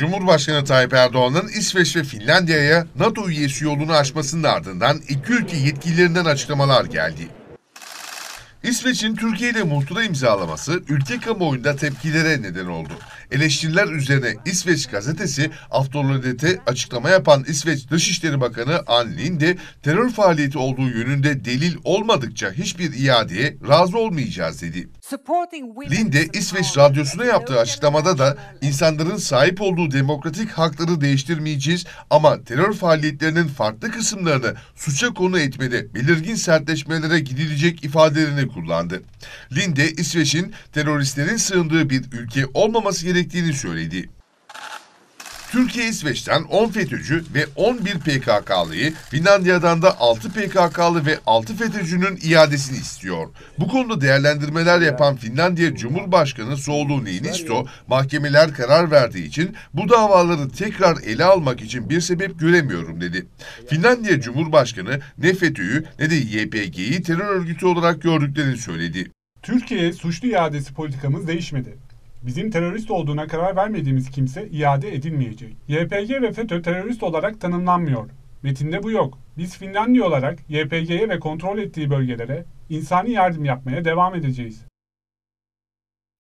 Cumhurbaşkanı Tayyip Erdoğan'ın İsveç ve Finlandiya'ya NATO üyesi yolunu açmasının ardından iki ülke yetkililerinden açıklamalar geldi. İsveç'in Türkiye ile muhtıra imzalaması ülke kamuoyunda tepkilere neden oldu. Eleştiriler üzerine İsveç gazetesi Aftonbladet'e açıklama yapan İsveç Dışişleri Bakanı Ann Linde, terör faaliyeti olduğu yönünde delil olmadıkça hiçbir iadeye razı olmayacağız dedi. Linde, İsveç radyosuna yaptığı açıklamada da insanların sahip olduğu demokratik hakları değiştirmeyeceğiz ama terör faaliyetlerinin farklı kısımlarını suça konu etmede belirgin sertleşmelere gidilecek ifadelerini kullandı. Linde, İsveç'in teröristlerin sığındığı bir ülke olmaması gerektiğini söyledi. Türkiye İsveç'ten 10 FETÖ'cü ve 11 PKK'lıyı, Finlandiya'dan da 6 PKK'lı ve 6 FETÖ'cünün iadesini istiyor. Bu konuda değerlendirmeler yapan Finlandiya Cumhurbaşkanı Soğlu Niinisto, mahkemeler karar verdiği için bu davaları tekrar ele almak için bir sebep göremiyorum dedi. Finlandiya Cumhurbaşkanı ne FETÖ'yü ne de YPG'yi terör örgütü olarak gördüklerini söyledi. Türkiye suçlu iadesi politikamız değişmedi. Bizim terörist olduğuna karar vermediğimiz kimse iade edilmeyecek. YPG ve FETÖ terörist olarak tanımlanmıyor. Metinde bu yok. Biz Finlandiya olarak YPG'ye ve kontrol ettiği bölgelere insani yardım yapmaya devam edeceğiz.